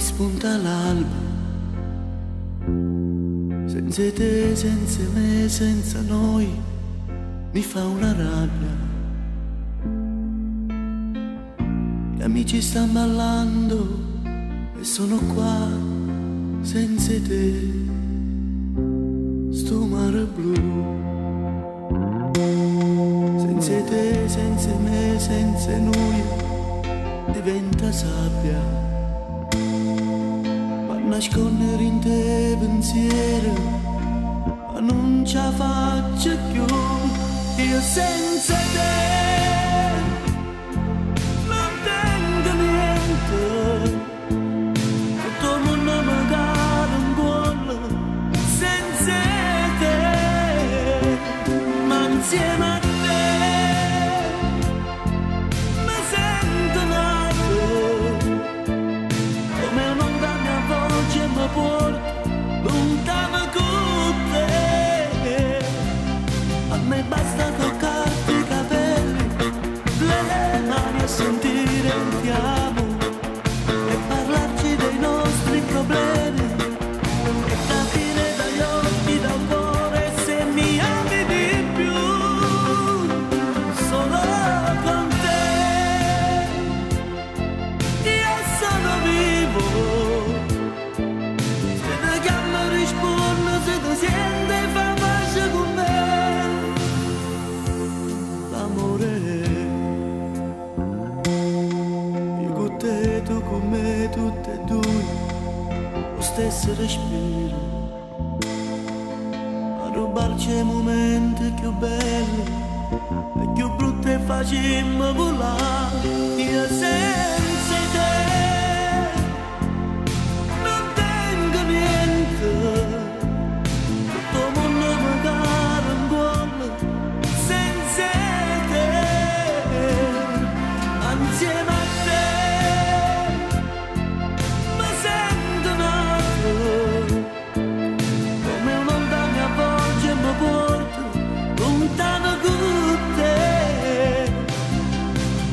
spunta l'alba. Senza te, senza me, senza noi, mi fa una rabbia. Gli amici stanno ballando e sono qua senza te. Sto mare blu. Senza te, senza me, senza noi, diventa sabbia nascondere in te pensiero, ma non ce la faccio più, io senza te sentire un ti amo e parlarci dei nostri problemi e capire dagli occhi dal cuore se mi ami di più. Solo con te. Io sono vivo. Se ti chiamo rispondo se ti senti stesso respiro. A rubarci i momenti più belli e più brutte facemmo volare io senza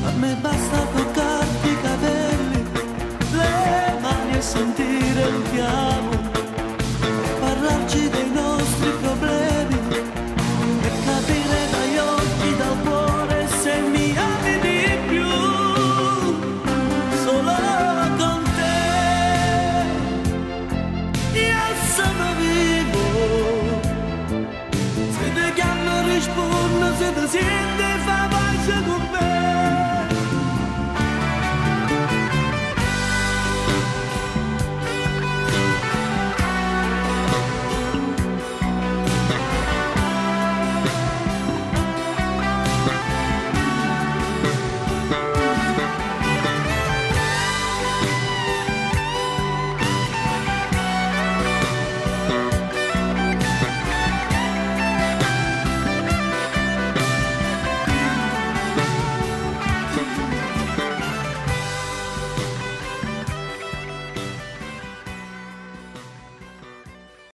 a me basta toccarti i capelli le mani e sentire il chiamo